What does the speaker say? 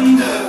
만들